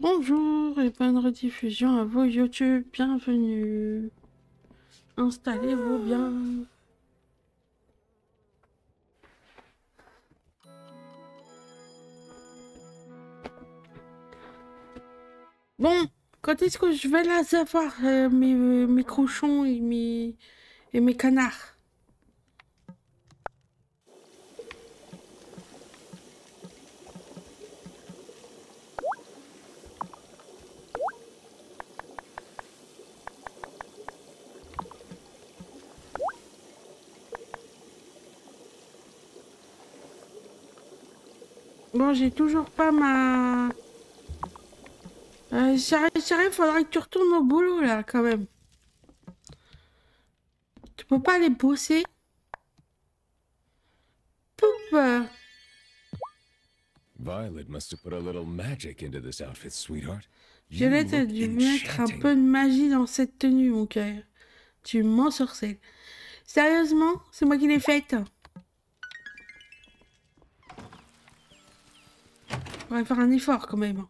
Bonjour et bonne rediffusion à vos YouTube. Bienvenue. Installez-vous bien. Bon, quand est-ce que je vais là avoir euh, mes, mes cochons et mes canards? J'ai toujours pas ma... Euh, sérieux, faudrait que tu retournes au boulot, là, quand même. Tu peux pas aller bosser Poup Violet must have put a little magic into this outfit, sweetheart. Violette a dû mettre un peu de magie dans cette tenue, mon cœur. Tu m'en sorcelles. Sérieusement, c'est moi qui l'ai faite. On va faire un effort quand même.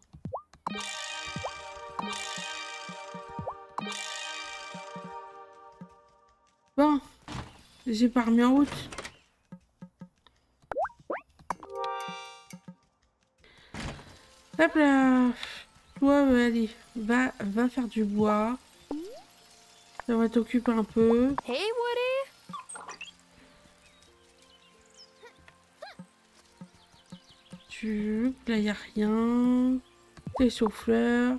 Bon, j'ai pas remis en route. Hop là. Ouais, allez, va, va faire du bois. Ça va t'occuper un peu. Hey Là, il n'y a rien. Des souffleurs.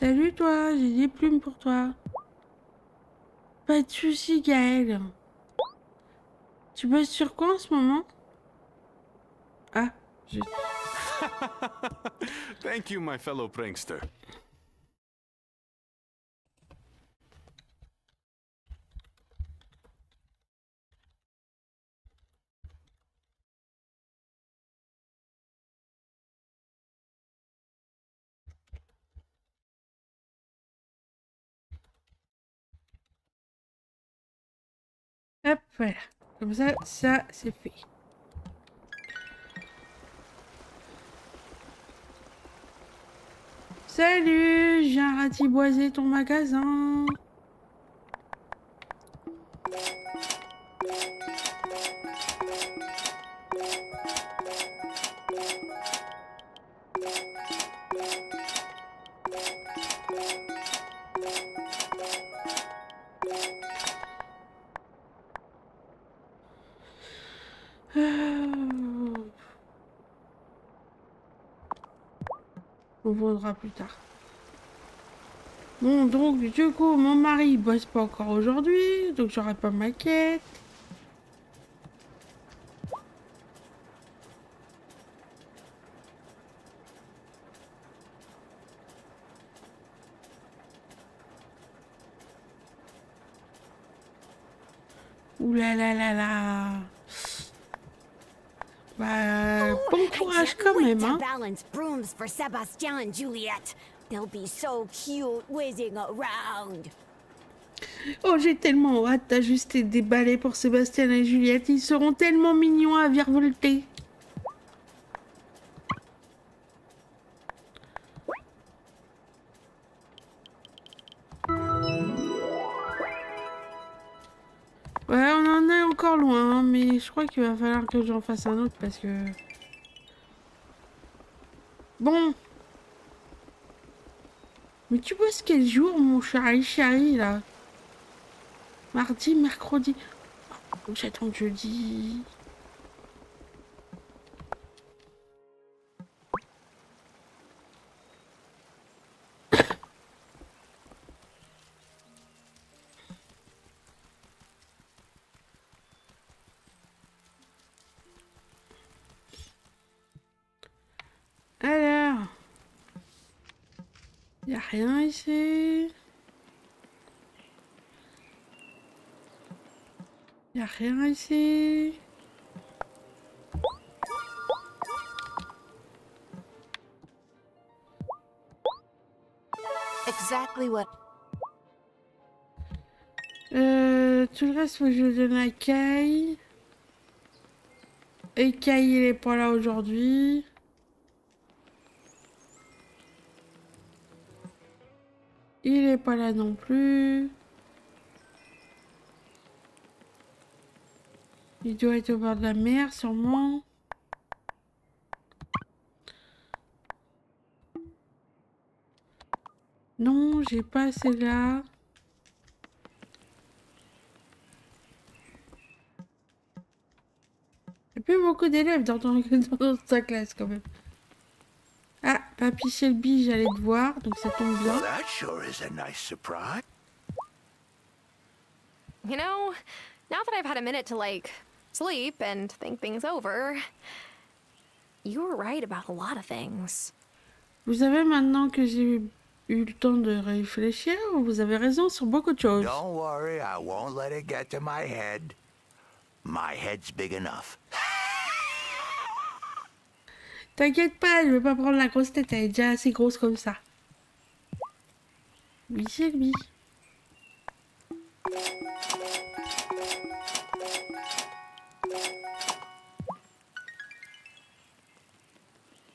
Salut toi, j'ai des plumes pour toi. Pas de soucis Gaël. Tu bosses sur quoi en ce moment? Ah, je... Thank you, my fellow prankster. Hop, voilà. Comme ça, ça, c'est fait. Salut, j'ai un ratiboisé ton magasin. On plus tard. Bon, donc, du coup, mon mari bosse pas encore aujourd'hui, donc j'aurai pas ma quête. Ouh là là là là bah, bon courage quand même, hein. balance brooms for Sebastian and Juliette. They'll be so cute whizzing around. Oh, j'ai tellement hâte d'ajuster des balais pour Sébastien et Juliette. Ils seront tellement mignons à virevolter. encore loin, hein, mais je crois qu'il va falloir que j'en fasse un autre parce que... Bon. Mais tu bosses quel jour, mon chéri chéri, là. Mardi, mercredi... Oh, j'attends jeudi... rien ici. Y a rien ici. Exactly what. Euh, tout le reste, faut que je le donne à Kai. Et Kai, il est pas là aujourd'hui. Il est pas là non plus. Il doit être au bord de la mer, sûrement. Non, j'ai pas celle-là. Il y a plus beaucoup d'élèves dans, dans, dans ta classe, quand même. Ah, Papy Shelby, j'allais te voir, donc ça tombe bien. Well, that sure is a nice surprise. You know, now that I've had a minute to, like, sleep and think things over, you were right about a lot of things. Vous savez maintenant que j'ai eu le temps de réfléchir, vous avez raison sur beaucoup de choses. Don't worry, I won't let it get to my head. My head's big enough. T'inquiète pas, je vais pas prendre la grosse tête, elle est déjà assez grosse comme ça. Oui, c'est lui.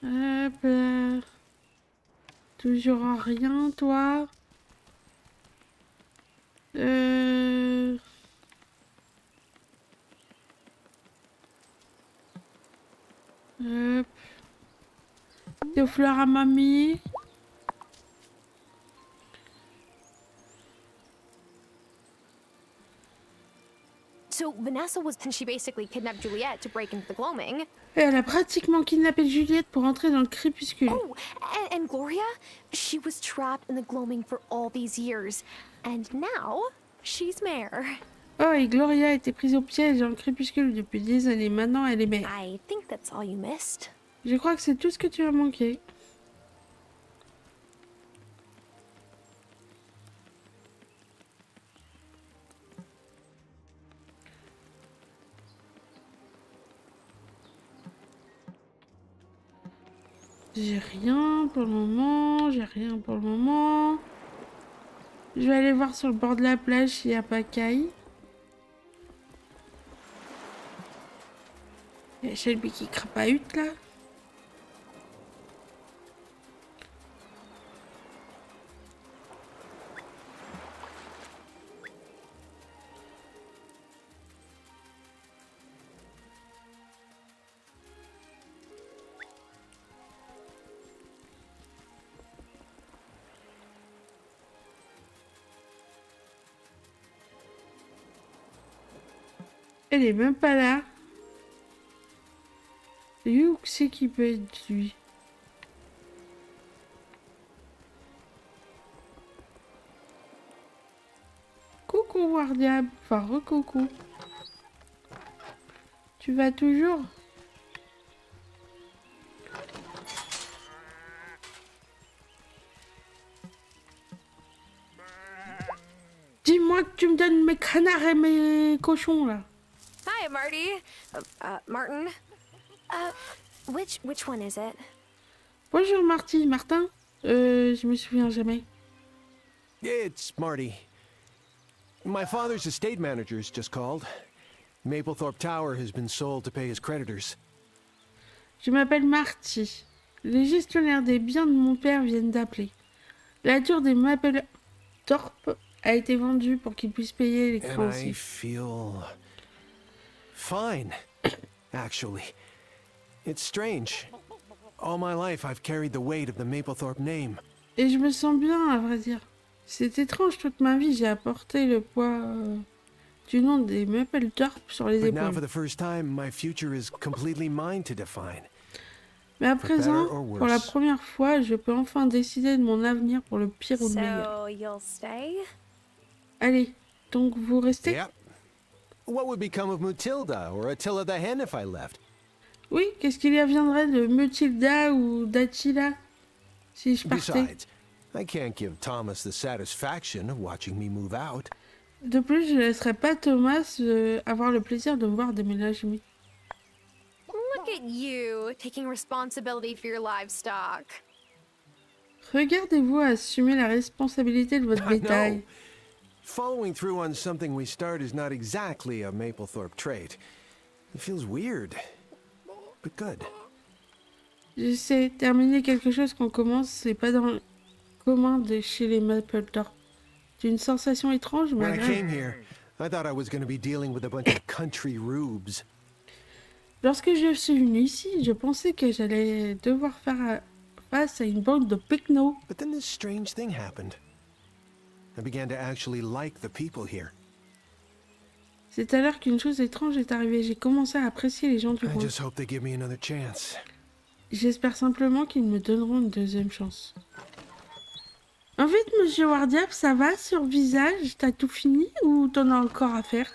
Hop. Toujours en rien, toi. Euh... Hop. Des fleurs à mamie. So Vanessa was she basically kidnapped Juliet to break into the gloaming. Et elle a pratiquement kidnappé Juliette pour entrer dans le crépuscule. Oh, and, and Gloria, she was trapped in the gloaming for all these years, and now she's mayor. Oh, et Gloria a été prise au piège dans le crépuscule depuis des années. Maintenant, elle est mère. I think that's all you missed. Je crois que c'est tout ce que tu as manqué. J'ai rien pour le moment, j'ai rien pour le moment. Je vais aller voir sur le bord de la plage s'il n'y a pas Kai. Il y a Shelby qui crapahute là. Elle est même pas là. Et où c'est qui peut être lui? Coucou Wardiable, enfin recoucou. Tu vas toujours? Dis-moi que tu me donnes mes canards et mes cochons là. Hi, Marty. Uh, uh, Martin? Uh, which which one is it? Bonjour, Marty. Martin? Euh, je me souviens jamais. It's Marty. My father's estate manager's just called. Maplethorpe Tower has been sold to pay his creditors. Je m'appelle Marty. Les gestionnaires des biens de mon père viennent d'appeler. La tour des Maplethorpe a été vendue pour qu'il puisse payer les créanciers. Fine, actually. It's strange. All my life I've carried the weight of the Maplethorpe name. Et je me sens bien, à vrai dire. C'est étrange, toute ma vie, j'ai apporté le poids euh, du nom des Mapplethorpe sur les But now, for épaules. the first time, my future is completely mine to define. Mais à présent, pour la première fois, je peux enfin décider de mon avenir pour le pire ou le meilleur. So you'll stay? Allez, donc vous restez? Yep. What would become of Mutilda or Attila the Hen if I left? Oui, qu'est-ce qu'il y adviendrait de Mutilda ou d'Attila si je partais? Besides, I can't give Thomas the satisfaction of watching me move out. De plus, je ne laisserai pas Thomas euh, avoir le plaisir de me voir déménager. Look at you, taking responsibility for your livestock. Regardez-vous assumer la responsabilité de votre bétail. Following through on something we start is not exactly a Maplethorpe trait. It feels weird, but good. Je sais, terminer quelque chose qu'on commence, c'est pas dans le commun de chez les Mapplethorpe. C'est une sensation étrange, mais When I agréable. came here, I thought I was going to be dealing with a bunch of country rubes. Lorsque je suis venu ici, je pensais que j'allais devoir faire euh, face à une bande de pecnos. But then this strange thing happened. C'est alors qu'une chose étrange est arrivée. J'ai commencé à apprécier les gens du I coin. just hope they give me another chance. J'espère simplement qu'ils me donneront une deuxième chance. En fait, monsieur Wardiap, ça va sur visage? T'as tout fini ou t'en as encore à faire?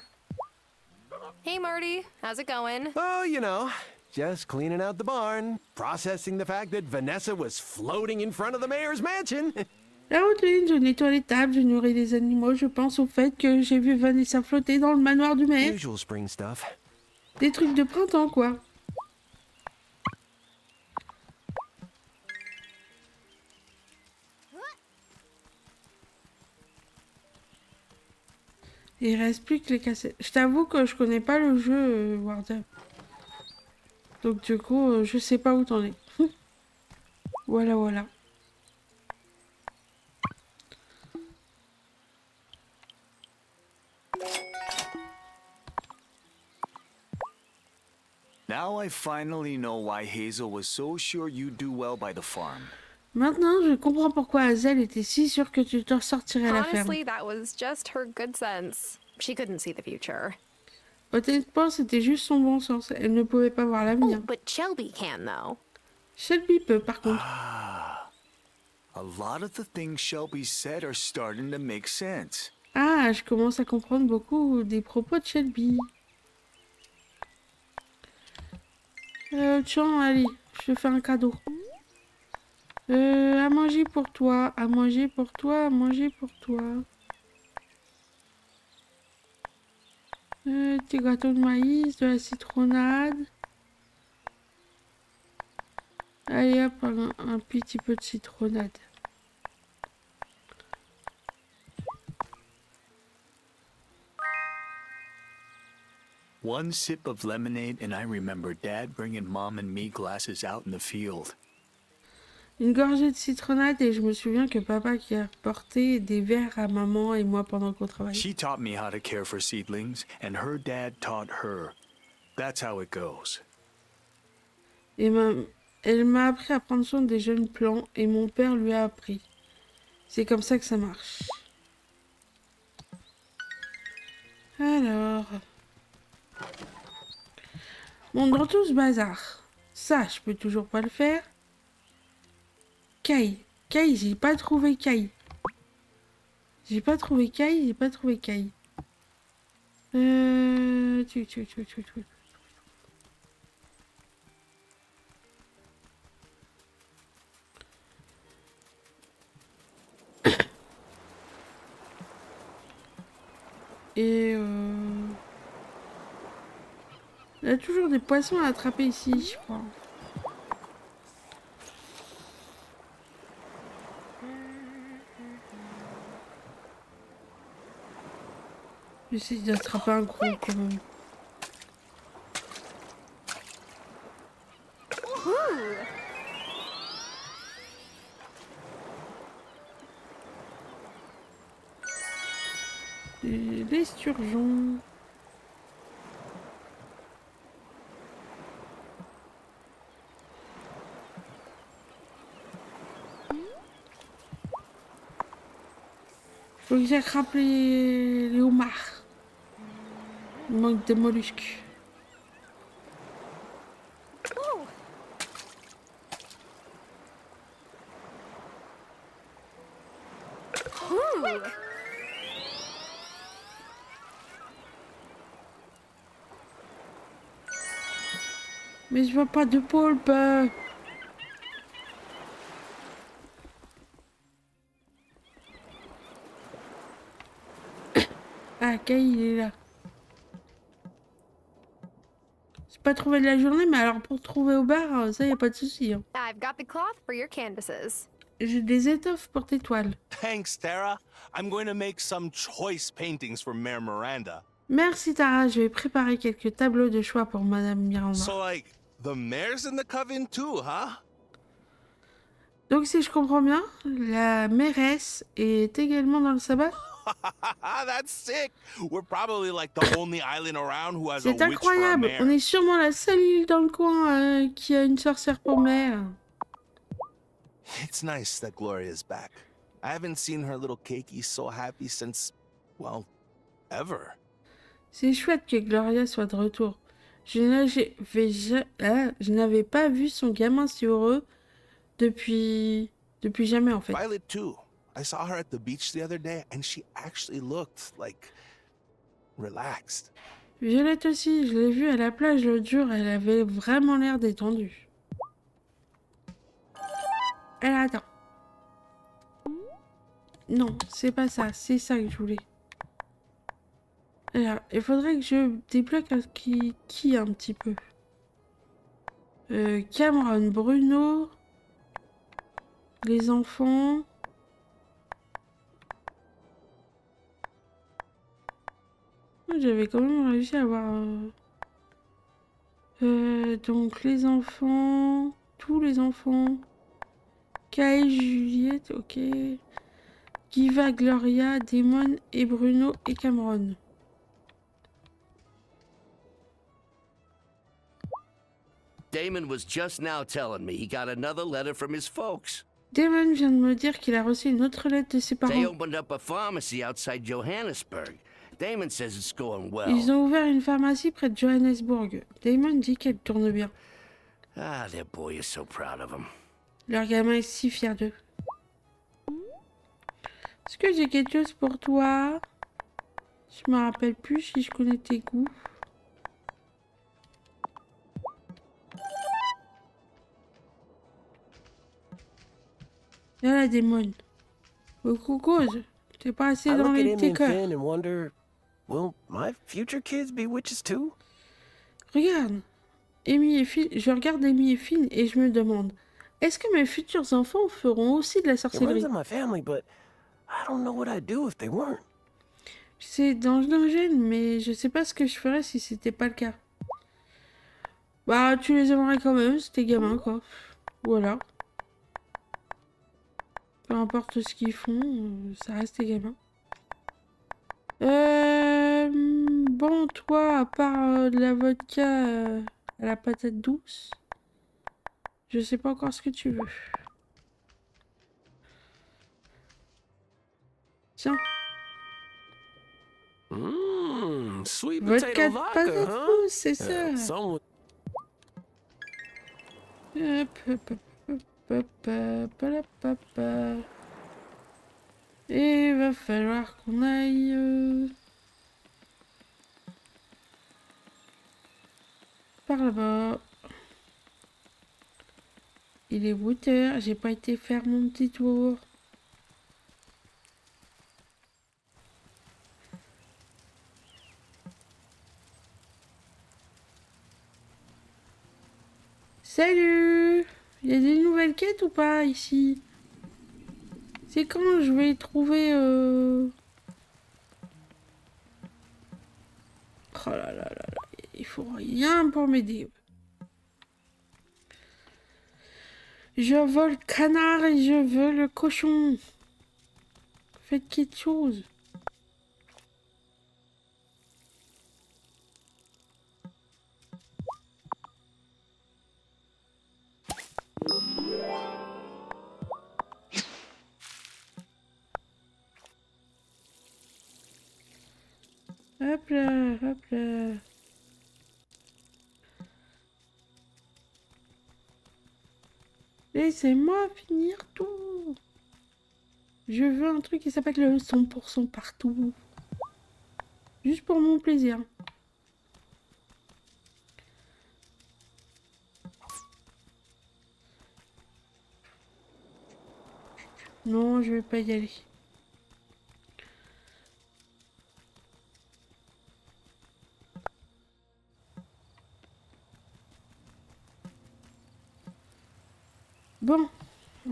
Hey Marty, how's it going? Oh, you know, just cleaning out the barn, processing the fact that Vanessa was floating in front of the mayor's mansion. La routine, je nettoie les tables, je nourris les animaux, je pense au fait que j'ai vu Vanessa flotter dans le manoir du maire. Des trucs de printemps, quoi. Il reste plus que les cassettes. Je t'avoue que je connais pas le jeu euh, Wardiap. Donc du coup, euh, je sais pas où t'en es. voilà, voilà. Now I finally know why Hazel was so sure you'd do well by the farm. Maintenant, je comprends pourquoi Hazel était si sûre que tu t'en sortirais à la ferme. Honestly, that was just her good sense. She couldn't see the future. Honnêtement, c'était juste son bon sens. Elle ne pouvait pas voir Oh, l'avenir. but Shelby can, though. Shelby peut, par contre. A lot of the things Shelby said are starting to make sense. Ah, je commence à comprendre beaucoup des propos de Shelby. Euh, tiens, allez, je fais un cadeau. Euh, à manger pour toi, à manger pour toi, à manger pour toi. Euh, des gâteaux de maïs, de la citronnade. Allez hop, un, un petit peu de citronnade. One sip of lemonade, and I remember Dad bringing Mom and me glasses out in the field. Une gorgée de citronnade et je me souviens que papa qui a porté des verres à maman et moi pendant qu'on travaillait. She taught me how to care for seedlings, and her dad taught her. That's how it goes. Et ma- elle m'a appris à prendre soin des jeunes plants et mon père lui a appris. C'est comme ça que ça marche. Alors. Bon, dans tout ce bazar, ça, je peux toujours pas le faire. Kai. Kai, j'ai pas trouvé Kai. J'ai pas trouvé Kai, j'ai pas trouvé Kai. Euh... tu- tu- tu- tu- Et euh... Il y a toujours des poissons à attraper ici, je crois. J'essaie d'attraper un gros quand même. Les sturgeons. Que j'attrape les... homards. Il manque de mollusques. Mais je vois pas de poulpe. Ah, Kay, il est là. J'ai pas trouvé de la journée, mais alors pour trouver au bar, ça y a pas de souci. Hein. I've got the cloth for your canvases. J'ai des étoffes pour tes toiles. Thanks, Tara. I'm going to make some choice paintings for Mayor Miranda. Merci Tara, je vais préparer quelques tableaux de choix pour Madame Miranda. So, like, the mayor's in the coven too, huh? Donc si je comprends bien, la mairesse est également dans le sabbat? That's sick. We're probably like the only island around who has a C'est incroyable, on est sûrement la seule île dans le coin euh, qui a une sorcière pour mère. It's nice that Gloria's back. I haven't seen her little cakey so happy since, well, ever. C'est chouette que Gloria soit de retour. Je n'avais ah, n'avais pas vu son gamin si heureux depuis depuis jamais en fait. Violet too. I saw her at the beach the other day and she actually looked like relaxed. Violette aussi, je l'ai vue à la plage l'autre jour, elle avait vraiment l'air détendue. Elle attend. Non, c'est pas ça, c'est ça que je voulais. Alors, il faudrait que je débloque qui, qui un petit peu. Euh, Cameron, Bruno, les enfants. J'avais quand même réussi à avoir... euh, euh, donc les enfants... Tous les enfants... Kai, Juliette, ok. Giva, Gloria, Damon et Bruno et Cameron. Damon was just now telling me he got another letter from his folks. Damon vient de me dire qu'il a reçu une autre lettre de ses They parents. opened up a pharmacy outside Johannesburg. Damon says it's going well. Ils ont ouvert une pharmacie près de Johannesburg. Damon dit qu'elle tourne bien. Ah, their boy is so proud of him. Leur gamin est si fier d'eux. Est-ce que j'ai quelque chose pour toi? Je me rappelle plus si je connais tes goûts. Là, la démon. Beaucoup cause. T'es pas assez dans les and cœurs. Will my future kids be witches too? Regarde. Amy et Finn. Je regarde Amy et Finn et je me demande. Est-ce que mes futurs enfants feront aussi de la sorcellerie? in my family, but I don't know what I'd do if they weren't. C'est gène, mais je sais pas ce que je ferais si c'était pas le cas. Bah, tu les aimerais quand même, c'était gamin, quoi. Voilà. Peu importe ce qu'ils font, euh, ça reste des gamins. Euh, bon, toi, à part euh, de la vodka euh, à la patate douce, je sais pas encore ce que tu veux. Tiens. Mmh, sweet vodka de patate douce, c'est ça. Et va falloir qu'on aille. euh, Par là-bas. Il est 8 heures, j'ai pas été faire mon petit tour. Salut Il y a des nouvelles quêtes ou pas ici? C'est quand je vais trouver... Euh... Oh là là là là, il faut rien pour m'aider. Je veux le canard et je veux le cochon. Faites quelque chose. Laissez-moi finir tout. Je veux un truc qui s'appelle le 100% partout. Juste pour mon plaisir. Non, je vais pas y aller.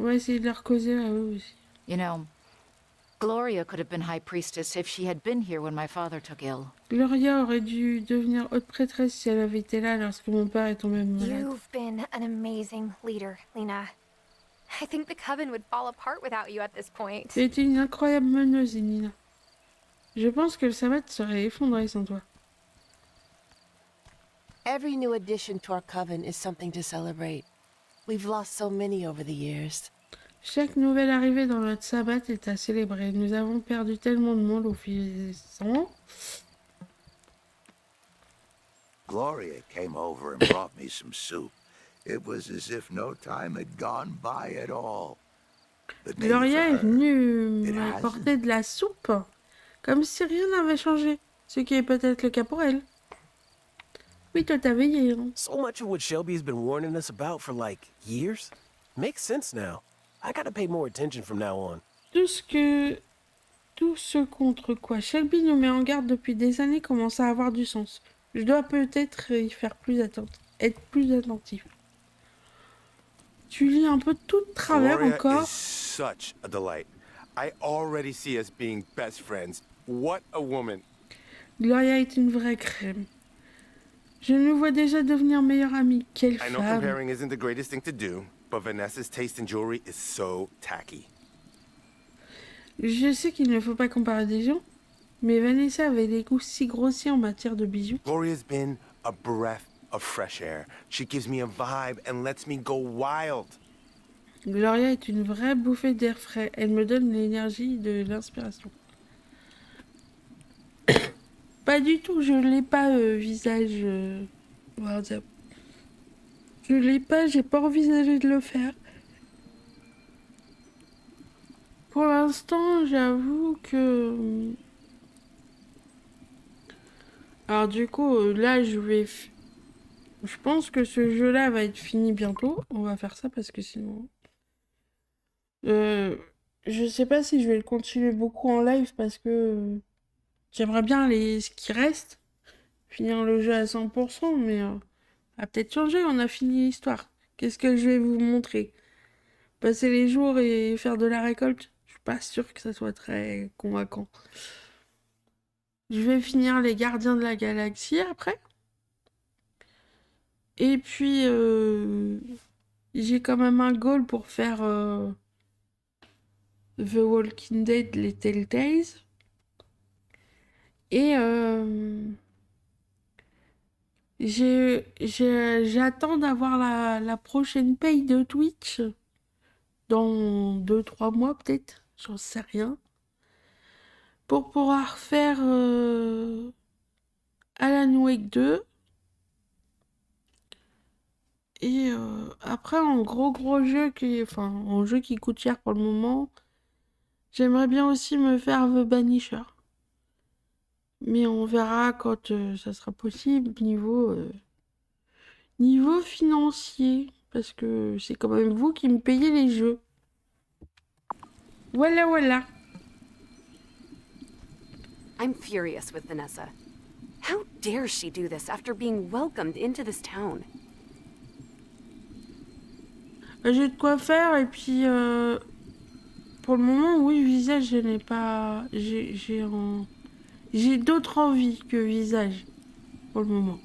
Va essayer de leur causer à eux aussi. You know, Gloria could have been High Priestess if she had been here when my father took ill. Gloria aurait dû devenir haute prêtresse si elle avait été là lorsque mon père est tombé malade. You've been an amazing leader, Lena. I think the coven would fall apart without you at this point. Tu été une incroyable meneuse, Nina. Je pense que le sabbat serait effondré sans toi. Every new addition to our coven is something to celebrate. We've lost so many over the years. Chaque nouvelle arrivée dans notre sabbat est à célébrer. Nous avons perdu tellement de monde au fil des ans. Gloria came over and brought me some soup. It was as if no time had gone by at all. But maybe Gloria for est venue m'apporter de la soupe, comme si rien n'avait changé. Ce qui est peut-être le cas pour elle. Oui, toi t'as veillé. Hein. So much of what Shelby's been warning us about for like years? Makes sense now. I gotta pay more attention from now on. Tout ce que... Tout ce contre quoi Shelby nous met en garde depuis des années commence à avoir du sens. Je dois peut-être y faire plus attention. Être plus attentif. Tu lis un peu tout de travers Gloria encore. is such a delight. I already see us being best friends. What a woman. Gloria est une vraie crème. Je nous vois déjà devenir meilleure amie. Quelle I know femme. comparing isn't the greatest thing to do, but Vanessa's taste in jewelry is so tacky. Je sais qu'il ne faut pas comparer des gens, mais Vanessa avait des goûts si grossiers en matière de bijoux. Gloria's been a breath of fresh air. She gives me a vibe and lets me go wild. Gloria est une vraie bouffée d'air frais. Elle me donne l'énergie de l'inspiration. pas du tout, je l'ai pas euh, visage. euh. Je l'ai pas, j'ai pas envisagé de le faire. Pour l'instant, j'avoue que. Alors du coup, euh, là, je vais. Je pense que ce jeu-là va être fini bientôt. On va faire ça parce que sinon. Euh, je sais pas si je vais le continuer beaucoup en live parce que euh, j'aimerais bien les ce qui reste, finir le jeu à 100%, mais euh, a peut-être changé, on a fini l'histoire. Qu'est-ce que je vais vous montrer? Passer les jours et faire de la récolte? Je suis pas sûre que ça soit très convaincant. Je vais finir les gardiens de la galaxie après. Et puis, euh, j'ai quand même un goal pour faire euh, The Walking Dead, les Telltales. Et euh, j'attends d'avoir la, la prochaine paye de Twitch dans 2-3 mois peut-être, j'en sais rien. Pour pouvoir faire euh, Alan Wake 2. Et euh, après, en gros gros jeu qui, enfin, en jeu qui coûte cher pour le moment, j'aimerais bien aussi me faire The Banisher. Mais on verra quand euh, ça sera possible niveau euh, niveau financier, parce que c'est quand même vous qui me payez les jeux. Voilà, voilà. I'm furious with Vanessa. How dare she do this after being welcomed into this town? Bah, J'ai de quoi faire et puis euh, pour le moment, oui, visage, je n'ai pas. J'ai j'ai en- j'ai d'autres envies que visage pour le moment.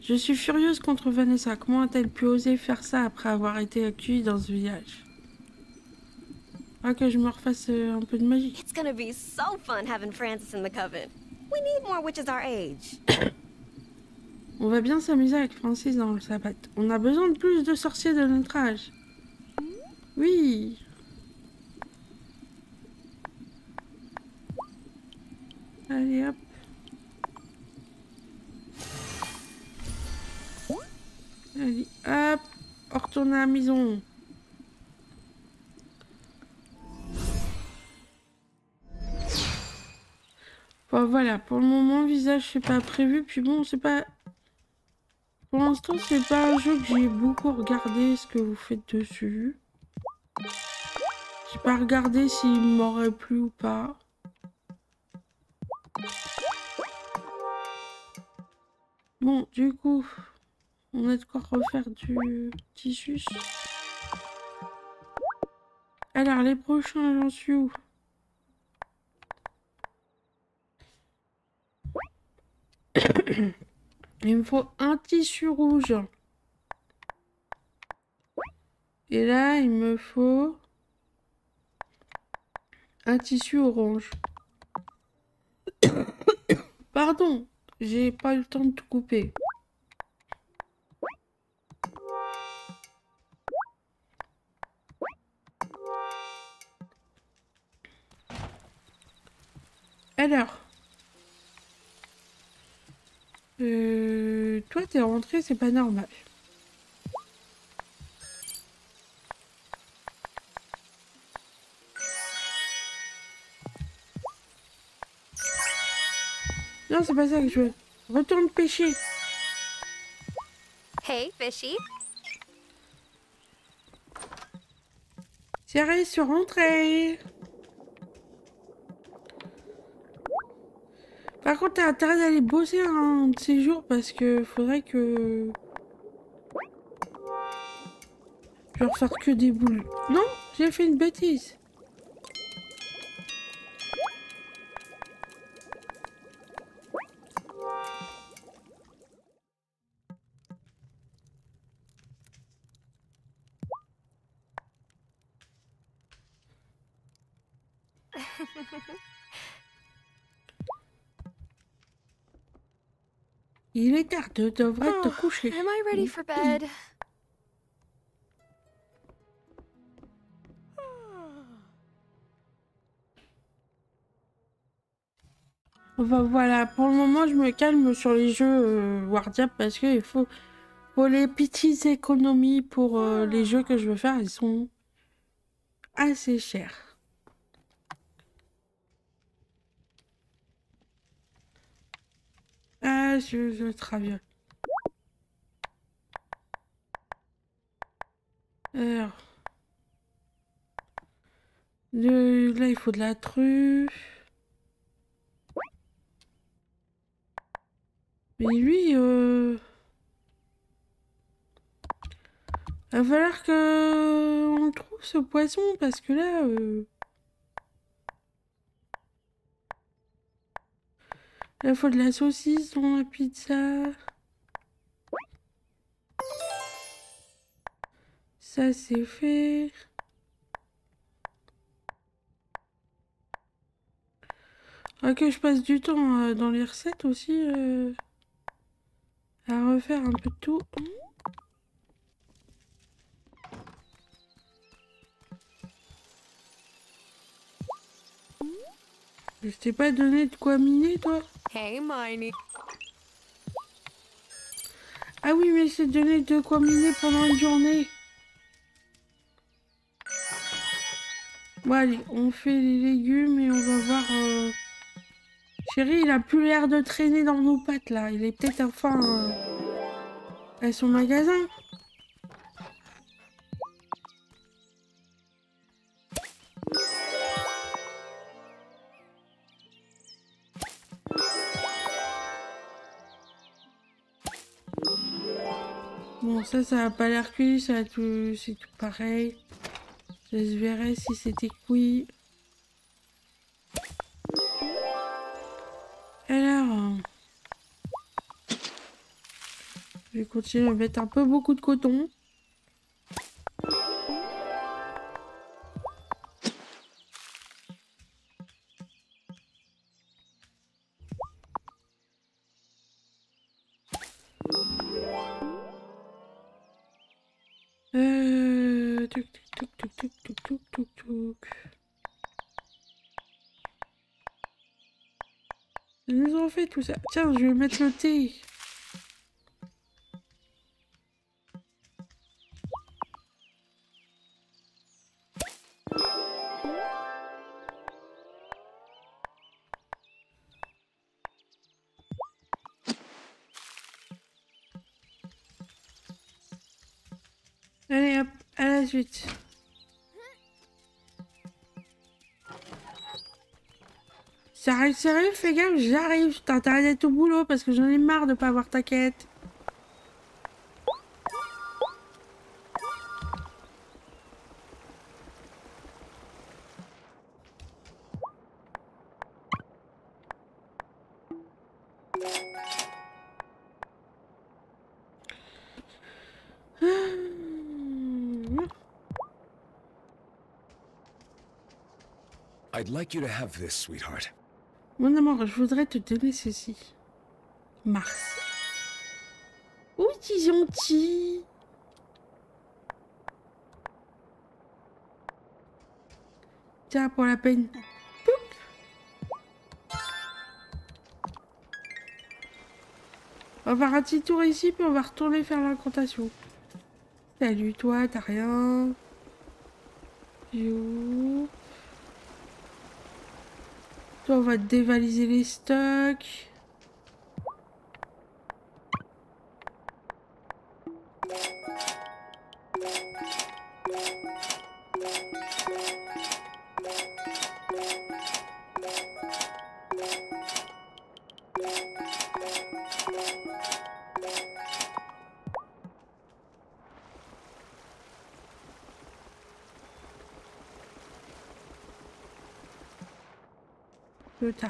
Je suis furieuse contre Vanessa. Comment a-t-elle pu oser faire ça après avoir été accueillie dans ce village? Ah, que je me refasse euh, un peu de magie. It's gonna be so fun having Francis in the coven. We need more witches our age. On va bien s'amuser avec Francis dans le sabbat. On a besoin de plus de sorciers de notre âge. Oui. Allez hop. Allez hop. On retourne à la maison. Bon voilà, pour le moment visage c'est pas prévu, puis bon c'est pas... Pour l'instant c'est pas un jeu que j'ai beaucoup regardé ce que vous faites dessus. J'ai pas regardé s'il m'aurait plu ou pas. Bon, du coup, on a de quoi refaire du tissu. Alors, les prochains, j'en suis où? Il me faut un tissu rouge. Et là, il me faut un tissu orange. Pardon, j'ai pas eu le temps de tout couper. Alors. Euh, toi, t'es rentré, c'est pas normal. Non, c'est pas ça que je veux. Retourne pêcher. Hey, fishy. Serré sur entrée. Par contre, t'as intérêt d'aller bosser un de ces jours parce que faudrait que... Je vais refaire que des boules. Non, j'ai fait une bêtise. Il est tard, tu devrais te coucher. Am I ready for bed? Enfin, voilà, pour le moment, je me calme sur les jeux euh, Wardiap parce qu'il faut, pour les petites économies pour euh, les jeux que je veux faire, ils sont assez chers. Ah, je, je travaille. Alors. Là, il faut de la truffe. Mais lui, euh... Va falloir que on trouve ce poisson parce que là, euh... il faut de la saucisse dans la pizza. Ça, c'est fait. Ah, que je passe du temps euh, dans les recettes aussi euh, à refaire un peu de tout. Je t'ai pas donné de quoi miner, toi Hey, Miney. Ah oui, mais c'est donné de quoi miner pendant une journée. Bon, allez, on fait les légumes et on va voir... euh, Chéri, il a plus l'air de traîner dans nos pattes, là. Il est peut-être enfin... euh, à son magasin. Bon, ça, ça a pas l'air cuit, ça tout... c'est tout pareil. Je verrai si c'était cuit. Alors... Je vais continuer à mettre un peu beaucoup de coton. Tiens, je vais mettre le thé. Allez hop, à la suite. Sérieux, fais gaffe, j'arrive. T'as intérêt d'être au boulot parce que j'en ai marre de pas avoir ta quête. I'd like you to have this, sweetheart. Mon amour, je voudrais te donner ceci. Mars. Oui, t'es gentil? Tiens, pour la peine. On va faire un petit tour ici, puis on va retourner faire l'incantation. Salut toi, t'as rien? Yo. On va dévaliser les stocks.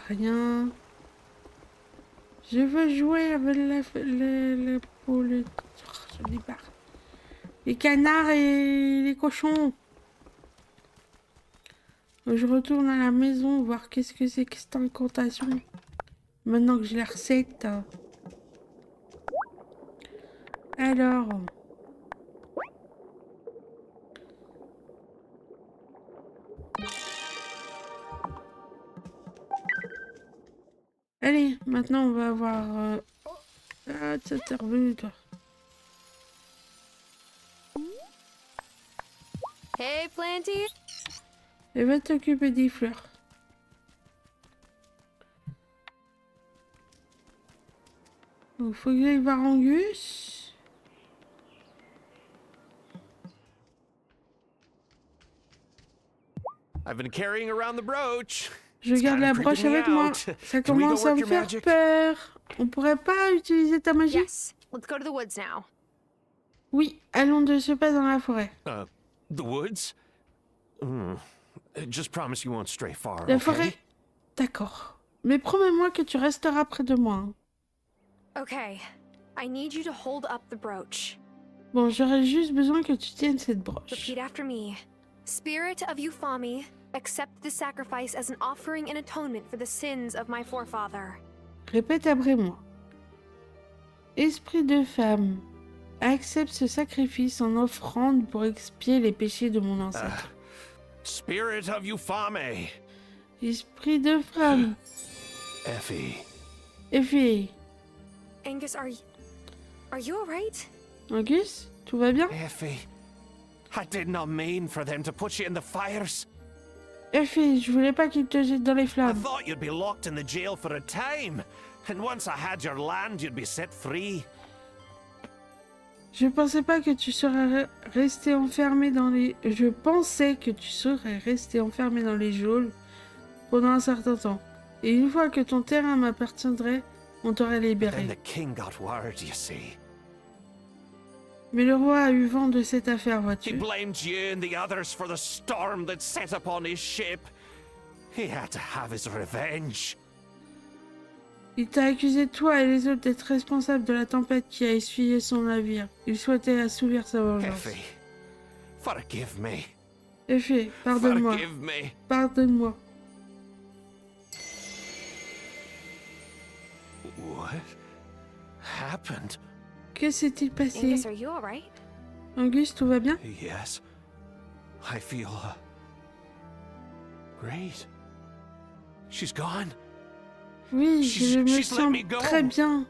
Rien. Je veux jouer avec les, les, les je débarque. Les canards et les cochons. Je retourne à la maison voir qu'est-ce que c'est que cette incantation. Maintenant que j'ai la recette. Alors... Allez, maintenant on va avoir... Euh... Ah, t'es revenu toi. Hey, Planty. Et va t'occuper des fleurs. Il faut que j'aille voir Angus. I've been carrying around the brooch. Je garde la broche avec moi. Ça commence à me faire peur. On pourrait pas utiliser ta magie? Yes. Let's go to the woods now. Oui, allons de ce pas dans la forêt. Uh, the woods? Hmm. Just promise you won't stray far, La forêt? D'accord. Mais promets-moi que tu resteras près de moi. hein. Okay. I need you to hold up the brooch. Bon, j'aurais juste besoin que tu tiennes cette broche. Repeat after me. Spirit of Euphami, accept the sacrifice as an offering and atonement for the sins of my forefather. Répète après moi. Esprit de femme, accepte ce sacrifice en offrande pour expier les péchés de mon ancêtre. Spirit of Euphame. Esprit de femme, Effie. Effie. Angus, are you... Are you alright? Angus, tout va bien? Effie. I did not mean for them to put you in the fires. Effie, je voulais pas qu'il te jette dans les I flammes. thought you'd be locked in the jail for a time. And once I had your land, you'd be set free. Je pensais pas que tu serais re- resté enfermé dans les... Je pensais que tu serais resté enfermé dans les geôles pendant un certain temps. Et une fois que ton terrain m'appartiendrait, on t'aurait Then libéré. the king got word, you see. Mais le roi a eu vent de cette affaire, He vois-tu. blamed you and the others for the storm that set upon his ship. He had to have his revenge. Il t'a accusé toi et les autres d'être responsables de la tempête qui a essuyé son navire. Il souhaitait assouvir sa vengeance. Effie, forgive me. Effie, pardonne-moi. Forgive me. Pardonne-moi. What happened? Que s'est-il passé Angus, are you alright? Angus, tout va bien Yes, I feel uh, great. She's gone. Oui, je me sens très bien.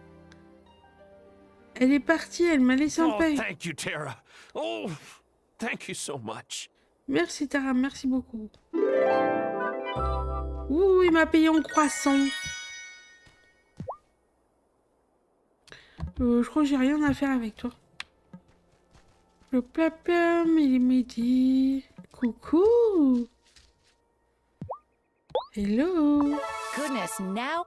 Elle est partie, elle m'a laissé en oh, paix. thank you, Tara. Oh, thank you so much. Merci Tara, merci beaucoup. Ouh, il m'a payé en croissant. Euh, je crois que j'ai rien à faire avec toi. Le plaplam, il est midi. Coucou. Hello. Goodness, now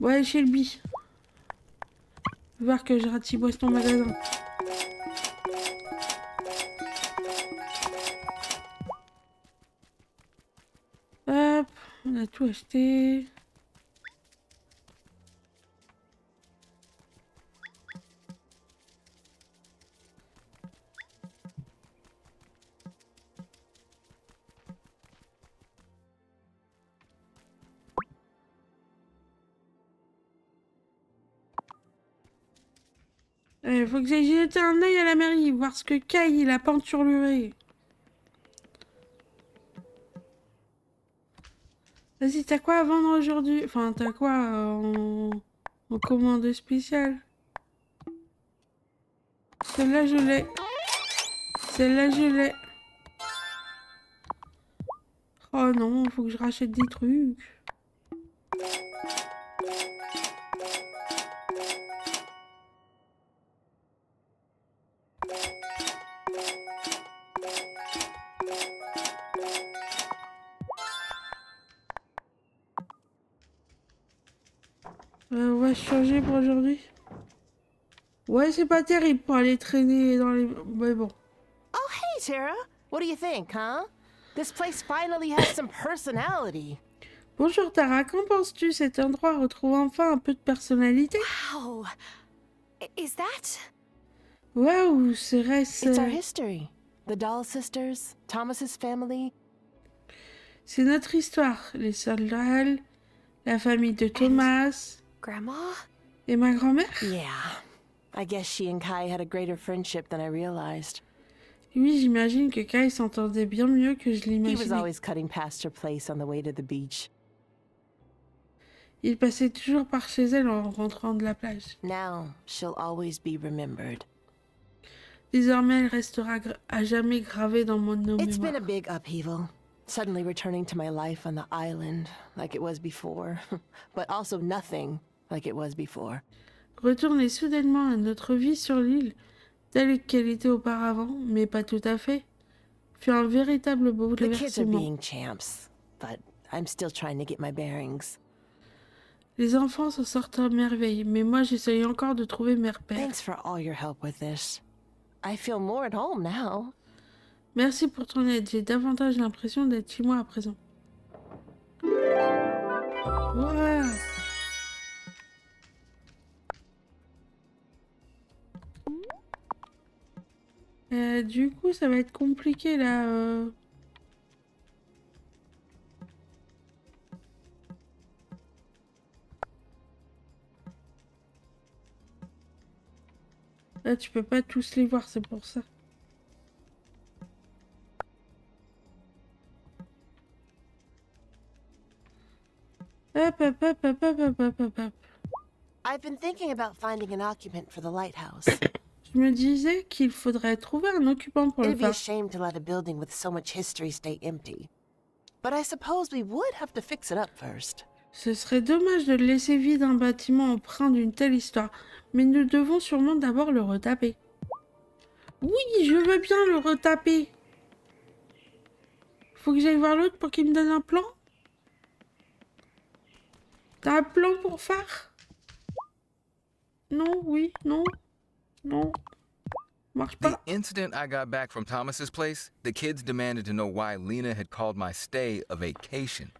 Ouais, Shelby. Voir que je ratiboise ton magasin. Hop, on a tout acheté. Faut que j'aille jeter un œil à la mairie, voir ce que Kai il a peinturluré. Vas-y, t'as quoi à vendre aujourd'hui? Enfin, t'as quoi en... en commande spéciale? Celle-là, je l'ai. Celle-là, je l'ai. Oh non, faut que je rachète des trucs. Ouais, c'est pas terrible pour aller traîner dans les... Mais bon. Oh, hey, Tara. What do you think, huh? This place finally has some personality. Bonjour Tara, qu'en penses-tu? Cet endroit retrouve enfin un peu de personnalité? Wow. Is that... Waouh, serait-ce... It's our history. The Doll sisters, Thomas's family. C'est notre histoire. Les soldats, la famille de Thomas... Grandma? Et ma grand-mère? Yeah. I guess she and Kai had a greater friendship than I realized. Oui, j'imagine que Kai s'entendait bien mieux que je He was always cutting past her place on the way to the beach. Il passait toujours par chez elle en rentrant de la plage. Now, she'll always be remembered. Désormais, elle restera à jamais gravée dans mon nom It's been a big upheaval. Suddenly returning to my life on the island, like it was before. but also nothing like it was before. Retourner soudainement à notre vie sur l'île, telle qu'elle était auparavant, mais pas tout à fait, fut un véritable are bouleversement. Les enfants s'en sortent à merveille, mais moi j'essaye encore de trouver mes repères. Thanks for all your help with this. I feel more at home now. Merci pour ton aide, j'ai davantage l'impression d'être chez moi à présent. Euh, du coup, ça va être compliqué là. Euh... Là, tu peux pas tous les voir, c'est pour ça. Hop, hop, hop, hop, hop, hop, hop, hop. I've been thinking about finding an occupant for the lighthouse. Je me disais qu'il faudrait trouver un occupant pour le It'd be a phare. shame to let a building with so much history stay empty. But I suppose we would have to fix it up first. Ce serait dommage de laisser vide un bâtiment empreint d'une telle histoire, mais nous devons sûrement d'abord le retaper. Oui, je veux bien le retaper. Faut que j'aille voir l'autre pour qu'il me donne un plan. T'as un plan pour phare Non, oui, non, non. Marche The pas. incident I got back from Thomas's place, the kids demanded to know why Lena had called my stay a vacation.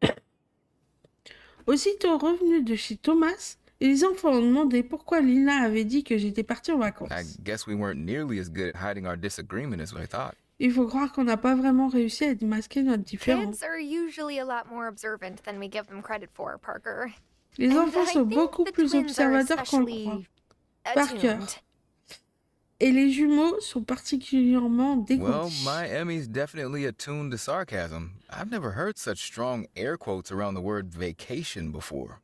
Aussitôt revenu de chez Thomas, les enfants ont demandé pourquoi Lina avait dit que j'étais partie en vacances. I guess we weren't nearly as good at hiding our disagreement as I thought. Il faut croire qu'on n'a pas vraiment réussi à démasquer notre différence. Kids are usually a lot more observant than we give them credit for, Parker. Les enfants I sont beaucoup plus observateurs qu'on le croit. Parker. attuned. et les jumeaux sont particulièrement Well, dégourdis. my Emmy's definitely attuned to sarcasm. I've never heard such strong air quotes around the word vacation before.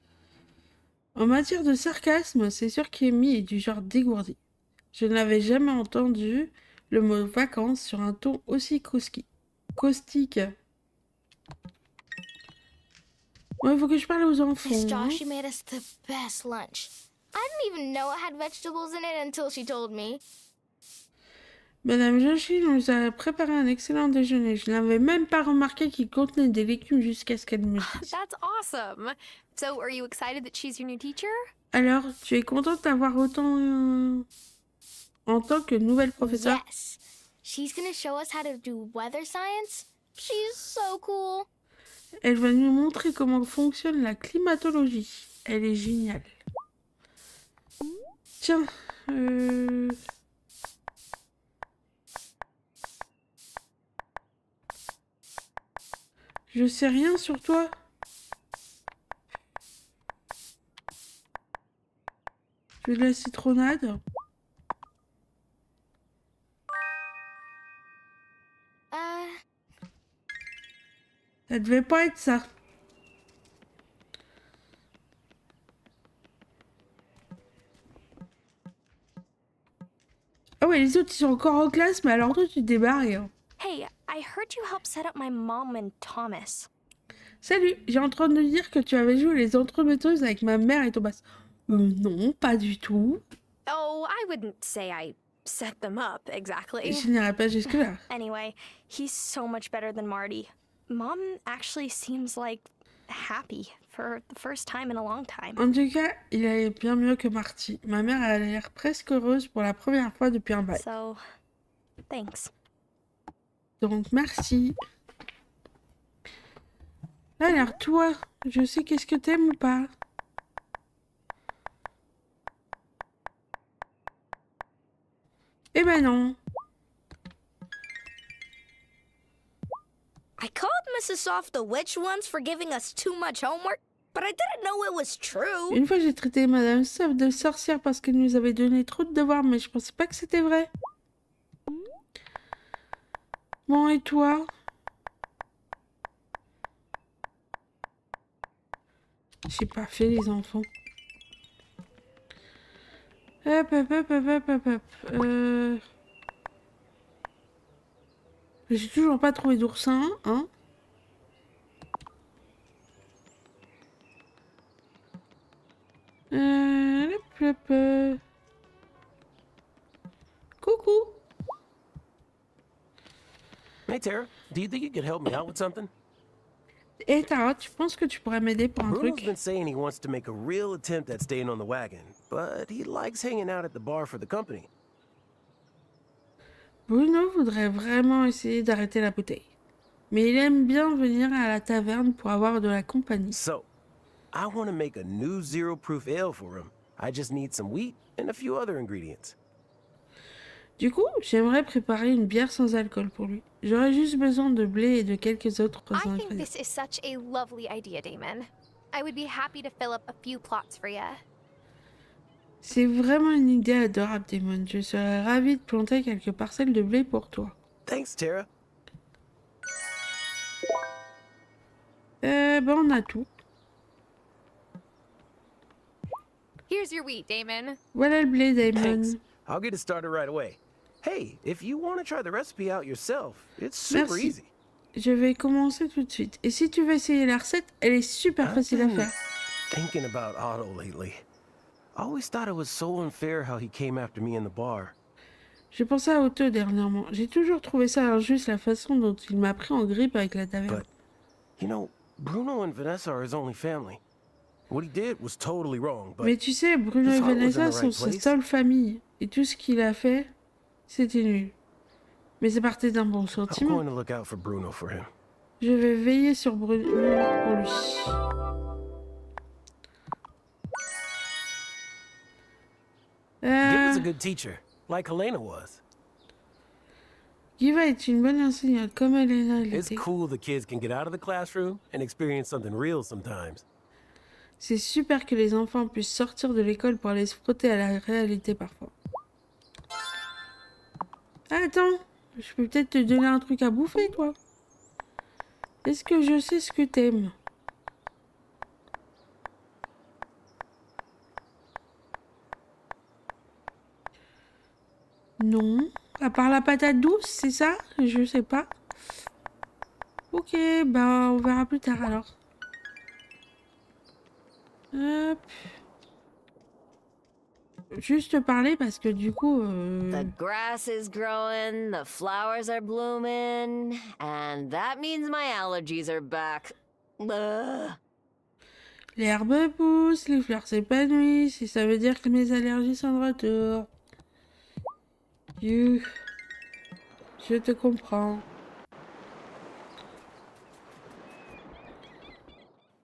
En matière de sarcasme, c'est sûr qu'Amy est du genre dégourdi. Je n'avais jamais entendu le mot vacances sur un ton aussi causti- caustique. Il faut que je parle aux enfants. Hein. Didn't even know it had vegetables in it until she told me. Madame Joshi nous a préparé un excellent déjeuner. Je n'avais même pas remarqué qu'il contenait des légumes jusqu'à ce qu'elle me dise. That's awesome. So, are you excited that she's your new teacher? Alors, tu es contente d'avoir autant euh, en tant que nouvelle professeure? Yes. She's gonna show us how to do weather science? She's so cool. Elle va nous montrer comment fonctionne la climatologie. Elle est géniale. Tiens, euh... Je sais rien sur toi. Tu veux de la citronnade Uh, Ça devait pas être ça. Ouais, les autres ils sont encore en classe, mais alors toi tu débarques. hein. Hey, I heard you helped set up my mom and Thomas. Salut, j'ai en train de dire que tu avais joué les entremetteuses avec ma mère et Thomas. Euh, non, pas du tout. Oh, I wouldn't say I set them up exactly. Je n'irai pas jusque-là. Anyway, he's so much better than Marty. Mom actually seems like happy for the first time in a long time. En tout cas, il allait bien mieux que Marty. Ma mère a l'air presque heureuse pour la première fois depuis un bail. So, thanks. Donc merci. Alors toi, je sais qu'est-ce que t'aimes ou pas Eh ben non. I called Mrs. Soft the witch once for giving us too much homework, but I didn't know it was true. Une fois j'ai traité Madame Soft de sorcière parce qu'elle nous avait donné trop de devoirs, mais je pensais pas que c'était vrai. Bon, et toi? J'ai pas fait les enfants. Hop, hop, hop, hop, hop, hop. Euh... J'ai toujours pas trouvé d'oursin, hein Euh... hop, hop. Coucou Hey, Tara, do you think you could help me out with something? Et Tara, tu penses que tu pourrais m'aider pour un Bruno's truc? been saying he wants to make a real attempt at staying on the wagon, but he likes hanging out at the bar for the company. Bruno voudrait vraiment essayer d'arrêter la bouteille. Mais il aime bien venir à la taverne pour avoir de la compagnie. So, I want to make a new zero proof ale for him. I just need some wheat and a few other ingredients. Du coup, j'aimerais préparer une bière sans alcool pour lui. J'aurais juste besoin de blé et de quelques autres I think ingrédients. this is such a lovely idea, Damon. I would be happy to fill up a few plots for you. C'est vraiment une idée adorable, Damon. Je serais ravie de planter quelques parcelles de blé pour toi. Thanks, Tara. Euh, ben on a tout. Here's your wheat, Damon. Voilà le blé, Damon. Thanks. I'll get it started right away. Hey, if you want to try the recipe out yourself, it's super Merci. easy. Je vais commencer tout de suite. Et si tu veux essayer la recette, elle est super facile à faire. Thinking about Otto lately. I always thought it was so unfair how he came after me in the bar. J'ai pensé à Otto dernièrement. J'ai toujours trouvé ça injuste la façon dont il m'a pris en grippe avec la taverne. You know, Bruno and Vanessa are his only family. What he did was totally wrong, but Mais tu sais, Bruno et heart was in Vanessa sont sa seule famille. Et tout ce qu'il a fait, c'était nul. Mais c'est parti d'un bon I'm sentiment. going to look out for Bruno for him. Je vais veiller sur Bruno pour lui. Euh, a good teacher, like Helena was. Giva est une bonne enseignante, comme Elena It's l'était. cool the kids can get out of the classroom and experience something real sometimes. C'est super que les enfants puissent sortir de l'école pour aller se frotter à la réalité parfois. Attends, je peux peut-être te donner un truc à bouffer, toi. Est-ce que je sais ce que t'aimes? Non. À part la patate douce, c'est ça? Je sais pas. Ok, bah on verra plus tard alors. Hop. Juste parler parce que du coup... Euh... The grass is growing, the flowers are blooming, and that means my allergies are back. L'herbe pousse, les fleurs s'épanouissent, et ça veut dire que mes allergies sont de retour. You... Je te comprends.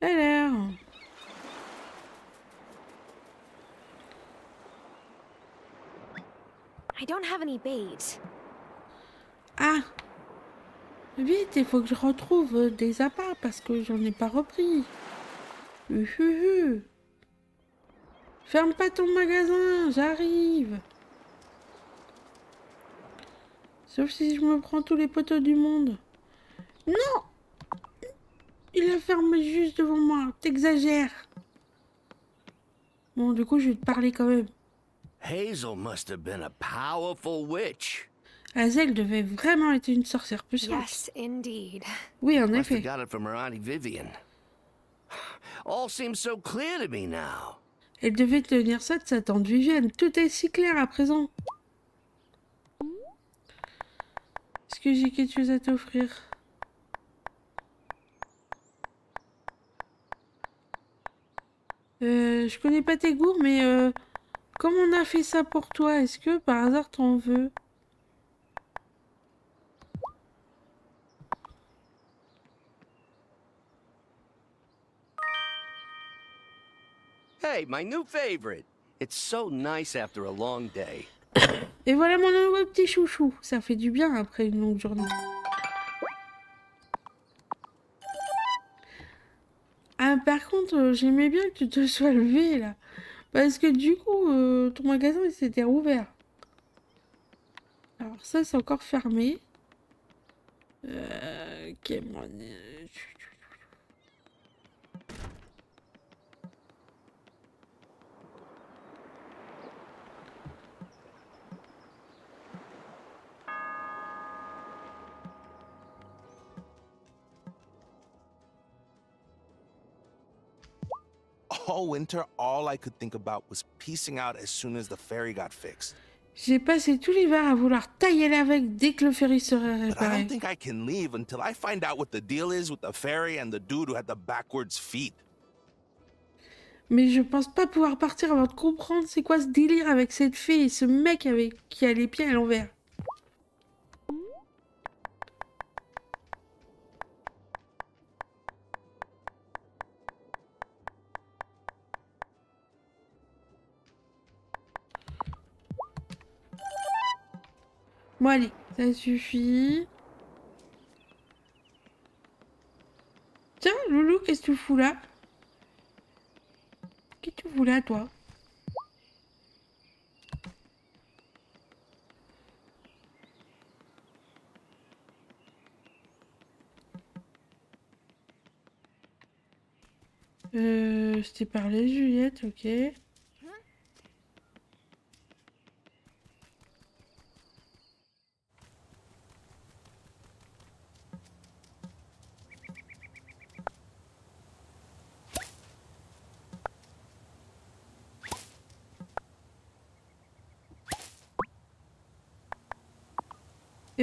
Alors... I don't have any bait. Ah Vite, il faut que je retrouve des appâts parce que j'en ai pas repris. Uhuhu. Ferme pas ton magasin, j'arrive. Sauf si je me prends tous les poteaux du monde. Non Il a fermé juste devant moi, t'exagères. Bon, du coup, je vais te parler quand même. Hazel must have been a powerful witch. Hazel devait vraiment être une sorcière puissante. Yes, indeed. Oui, en Must effet. have got it from her auntie Vivian. All seems so clear to me now. Elle devait tenir ça de sa tante Vivienne. Tout est si clair à présent. Est-ce que j'ai quelque chose à t'offrir? Euh, Je connais pas tes goûts, mais euh, comme on a fait ça pour toi, est-ce que par hasard t'en veux? Hey, my new favorite. It's so nice after a long day. Et voilà mon nouveau petit chouchou. Ça fait du bien après une longue journée. Ah, par contre, euh, j'aimais bien que tu te sois levé là. Parce que du coup, euh, ton magasin il s'était rouvert. Alors ça, c'est encore fermé. Euh, bon, All winter, all I could think about was piecing out as soon as the ferry got fixed. J'ai passé tout l'hiver à vouloir tailler l'avec dès que le ferry serait But I réparé. don't think I can leave until I find out what the deal is with the ferry and the dude who had the backwards feet. Mais je pense pas pouvoir partir avant de comprendre c'est quoi ce délire avec cette fille et ce mec avec qui a les pieds à l'envers. Allez, ça suffit. Tiens, Loulou, qu'est-ce que tu fous là? Qu'est-ce que tu fous là, toi? Euh, je t'ai parlé, Juliette, ok.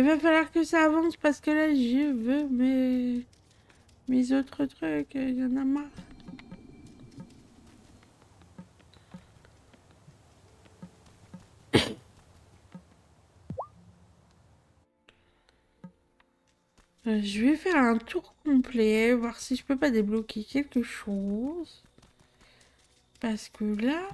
Il va falloir que ça avance parce que là, je veux mes, mes autres trucs. Il y en a marre. Euh, Je vais faire un tour complet, voir si je peux pas débloquer quelque chose. Parce que là...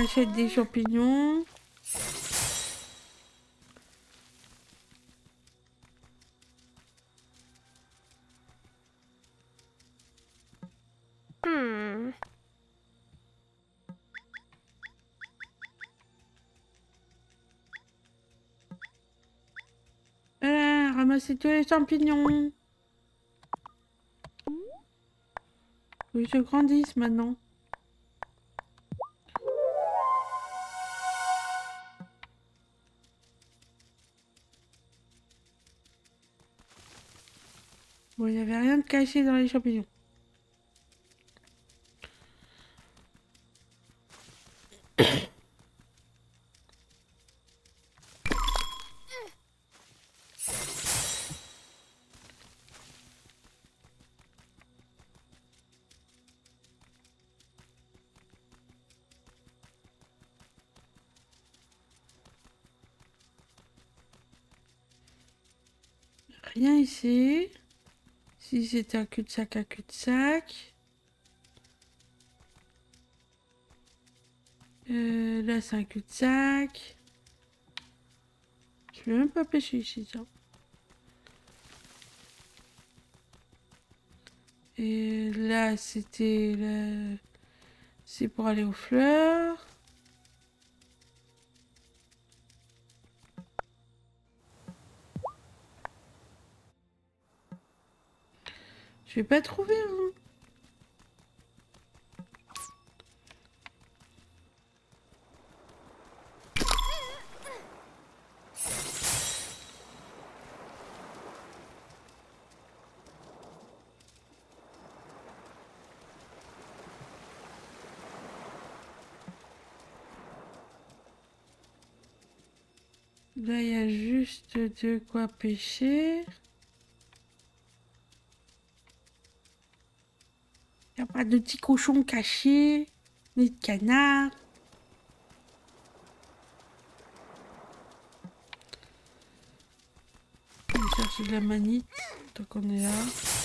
cachette des champignons. Hmm. Ramassez tous les champignons. Oui, je grandisse maintenant. Il n'y avait rien de caché dans C'est un cul-de-sac, un cul-de-sac. Euh, là, c'est un cul-de-sac. Je vais même pas pêcher ici. Et là, c'était... C'est pour aller aux fleurs. Je pas trouver. Hein. Là, il y a juste de quoi pêcher. De petits cochons cachés, ni de canards. On va chercher de la manite, tant qu'on est là.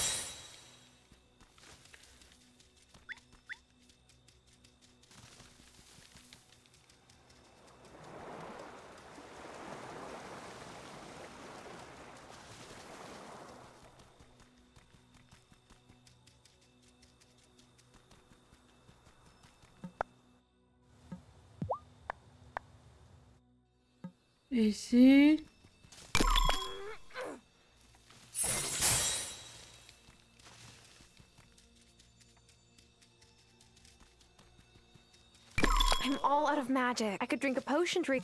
Ici. I'm all out of magic. I could drink a potion to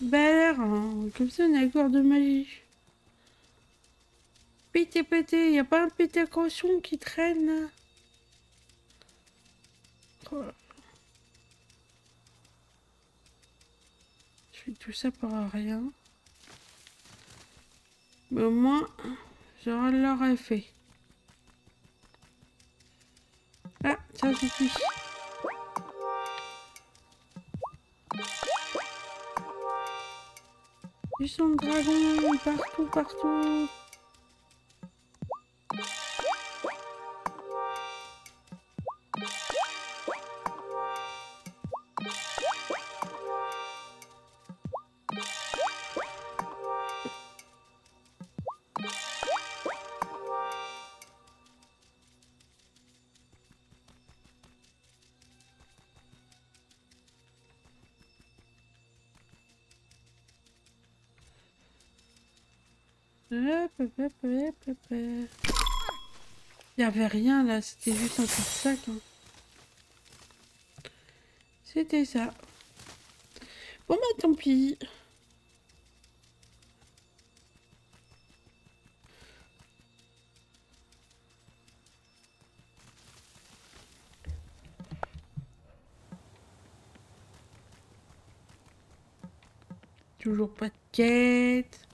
Bah hein, comme ça on a de magie. Pété pété, y a pas un pété cochon qui traîne. Je fais tout ça pour rien. Mais au moins, j'aurai leur effet. Ah, ça suffit. Du sang de dragon partout, partout. Il n'y avait rien là, c'était juste un cul-de-sac. hein. C'était ça. Bon bah tant pis. Toujours pas de quête.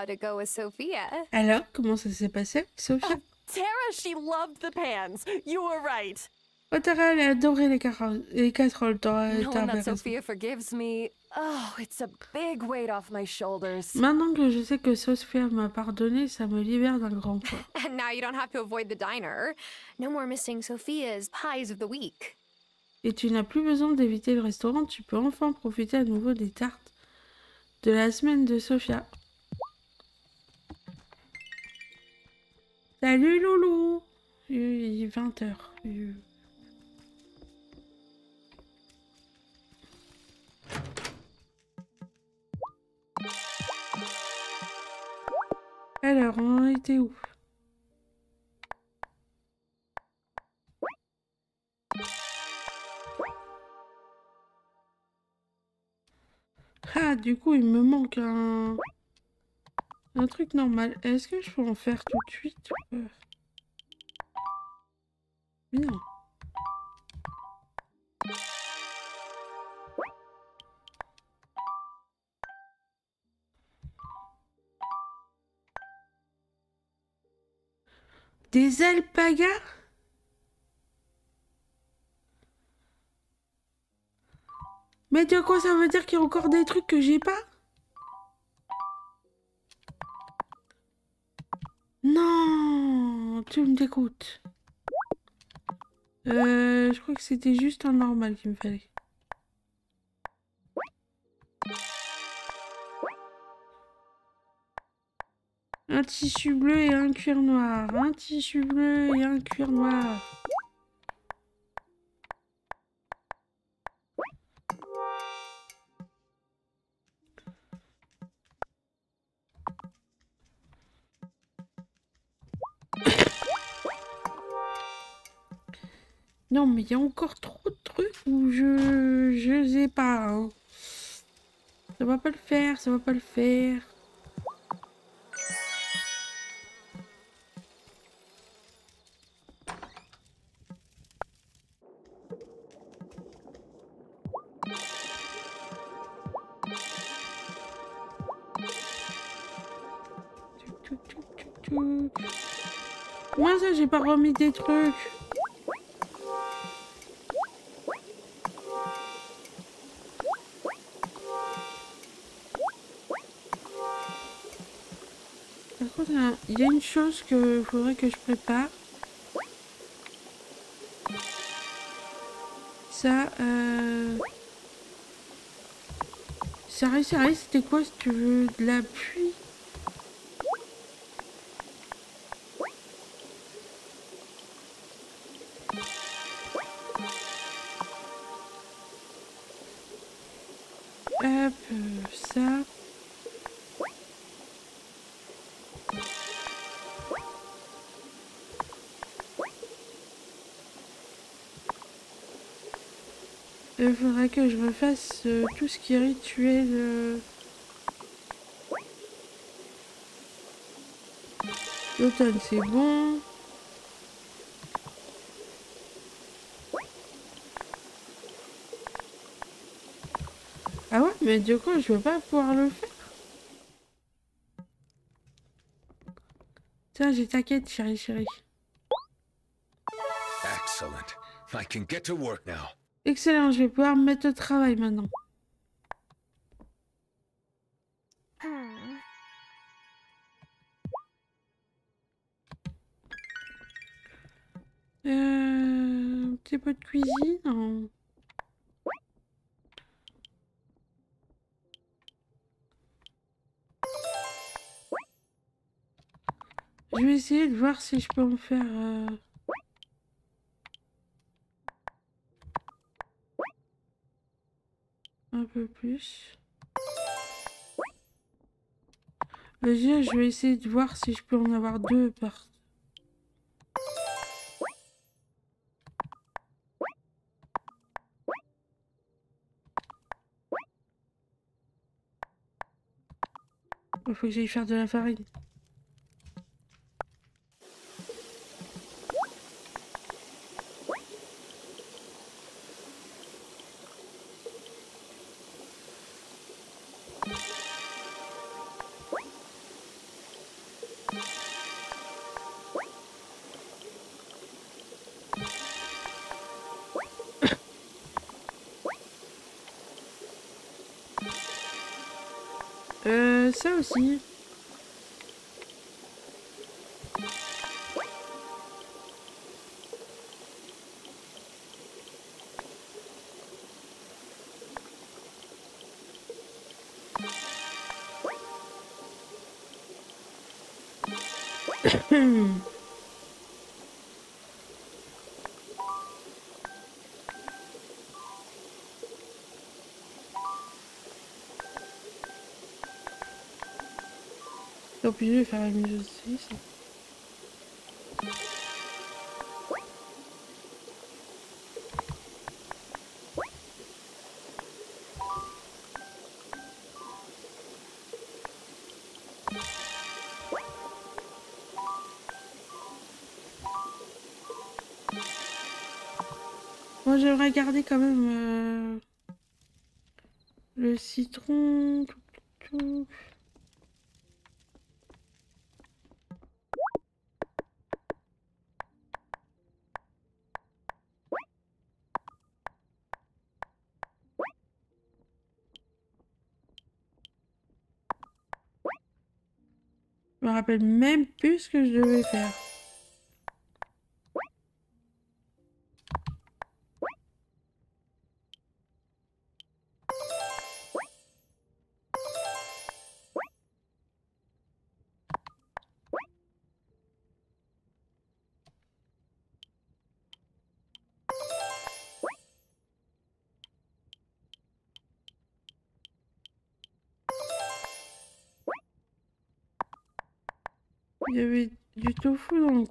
How'd it go with Sophia? Alors, comment ça s'est passé, Sophia Tara, she loved the pans. You were right. Oh, Tara, elle a adoré les, les casseroles. T'as- Knowing that raison. Sophia forgives me, oh, it's a big weight off my shoulders. Maintenant que je sais que Sophia m'a pardonné, ça me libère d'un grand poids. And now you don't have to avoid the diner. No more missing Sophia's pies of the week. Et tu n'as plus besoin d'éviter le restaurant, tu peux enfin profiter à nouveau des tartes de la semaine de Sophia. Salut Loulou. Il est 20h. Alors, on était où? Ah, du coup, il me manque un... Un truc normal. Est-ce que je peux en faire tout de suite non. Des alpagas? Mais de quoi ça veut dire qu'il y a encore des trucs que j'ai pas? Tu me dégoûtes. Euh, je crois que c'était juste un normal qu'il me fallait. Un tissu bleu et un cuir noir. Un tissu bleu et un cuir noir. Il y a encore trop de trucs où je... Je sais pas. hein. Ça va pas le faire, ça va pas le faire. Moi, ça, j'ai pas remis des trucs. Y a une chose que faudrait que je prépare. Ça, euh... Sérieux, sérieux, c'était quoi si tu veux de la pluie? Il faudrait que je refasse euh, tout ce qui est rituel. euh. L'automne, c'est bon. Ah ouais, mais du coup, je vais pas pouvoir le faire. Tiens, j'ai t'inquiète, chérie, chérie. Excellent. I can get to work now. Excellent, je vais pouvoir me mettre au travail maintenant. Euh, un petit peu de cuisine. hein. Je vais essayer de voir si je peux en faire. euh, peu plus. Déjà, je vais essayer de voir si je peux en avoir deux par. Il faut que j'aille faire de la farine. Ça je vais faire la mise aussi. ça. Moi, j'aimerais garder quand même euh, le citron. Même plus ce que je devais faire.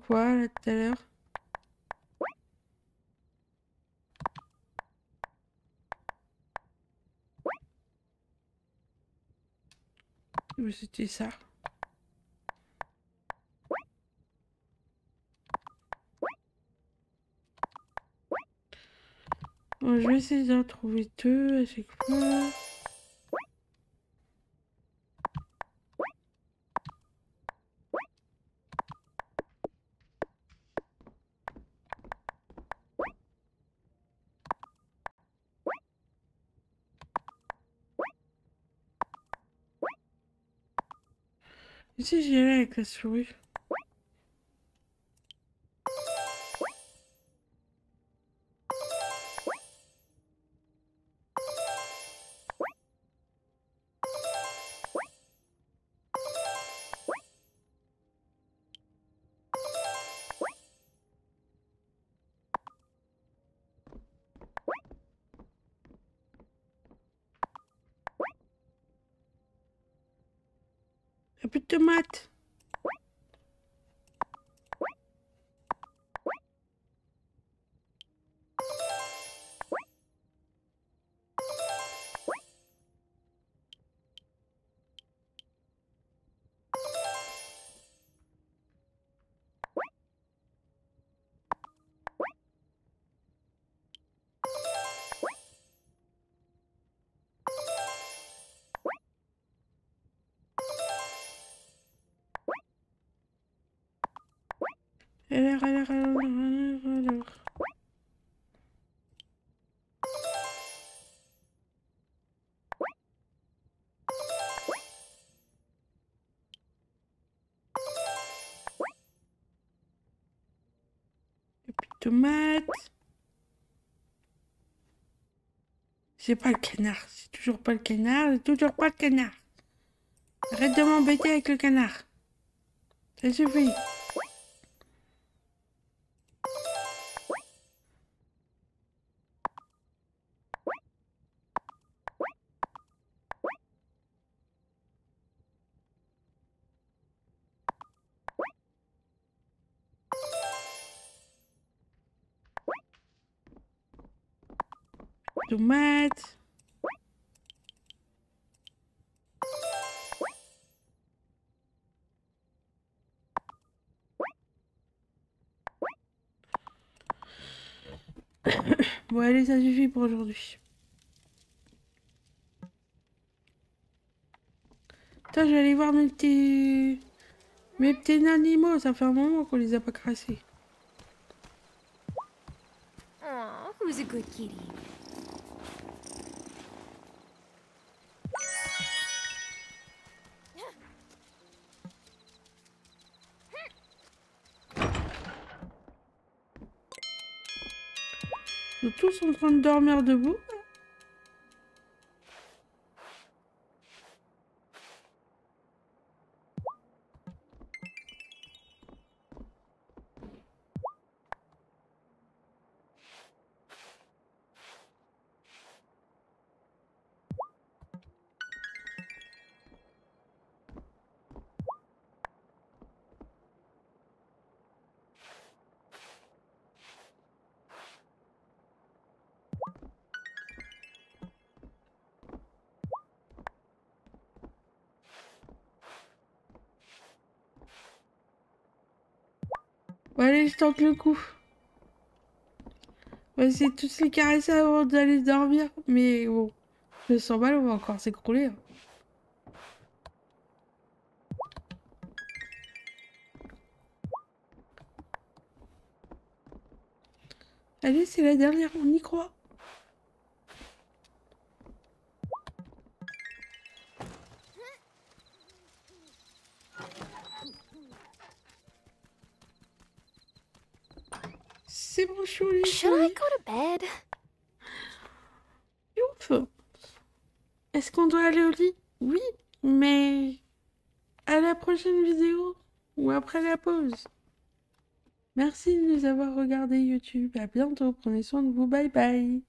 Quoi là tout à l'heure? C'était ça? Bon, je vais essayer d'en trouver deux à chaque fois. J'y allais avec la souris n'y C'est pas le canard, c'est toujours pas le canard, c'est toujours pas le canard. Arrête de m'embêter avec le canard. Ça suffit. bon, allez, ça suffit pour aujourd'hui. Attends, je vais aller voir mes petits... Mes petits animaux. Ça fait un moment qu'on les a pas crassés. Aw, who's a good kitty? Tous en train de dormir debout. Tente le coup. On va essayer de tous les caresser avant d'aller dormir. Mais bon, je sens mal, on va encore s'écrouler. Hein. Allez, c'est la dernière, on y croit. Should I go to bed? Est-ce qu'on doit aller au lit? Oui, mais à la prochaine vidéo ou après la pause. Merci de nous avoir regardé YouTube. À bientôt. Prenez soin de vous. Bye bye.